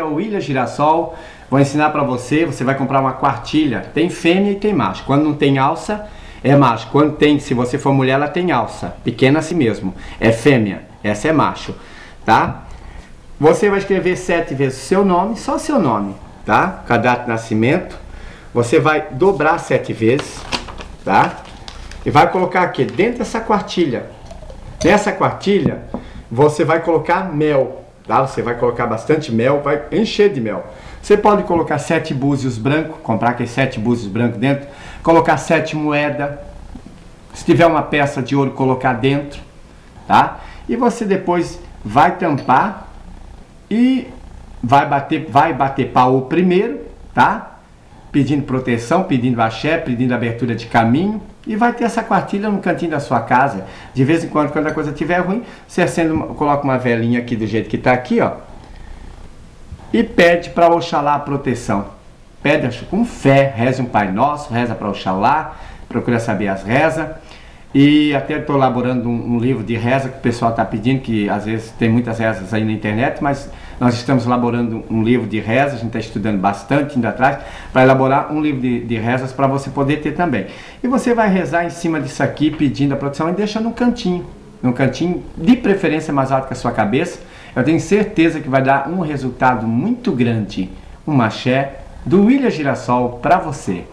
é o William Girassol. Vou ensinar para você, você vai comprar uma quartilha. Tem fêmea e tem macho. Quando não tem alça, é macho. Quando tem, se você for mulher, ela tem alça. Pequena assim mesmo. É fêmea. Essa é macho. Tá? Você vai escrever sete vezes o seu nome, só seu nome. Tá? Cadastro de nascimento. Você vai dobrar sete vezes. Tá? E vai colocar aqui dentro dessa quartilha. Nessa quartilha, você vai colocar mel. Tá? Você vai colocar bastante mel, vai encher de mel. Você pode colocar sete búzios brancos, comprar aqueles sete búzios brancos dentro, colocar sete moedas, se tiver uma peça de ouro, colocar dentro, tá? E você depois vai tampar e vai bater, vai bater pau primeiro, tá? Pedindo proteção, pedindo axé, pedindo abertura de caminho e vai ter essa quartilha no cantinho da sua casa. De vez em quando, quando a coisa estiver ruim, você acende, coloca uma velinha aqui do jeito que está aqui, ó, e pede para Oxalá a proteção. Pede com fé, reza um Pai Nosso, reza para Oxalá, procura saber as rezas. E até estou elaborando um, um, livro de reza que o pessoal está pedindo, que às vezes tem muitas rezas aí na internet, mas nós estamos elaborando um livro de rezas, a gente está estudando bastante indo atrás, para elaborar um livro de, de rezas para você poder ter também. E você vai rezar em cima disso aqui, pedindo a proteção e deixa no cantinho, no cantinho, de preferência mais alto que a sua cabeça, eu tenho certeza que vai dar um resultado muito grande. Um axé do William Girassol para você.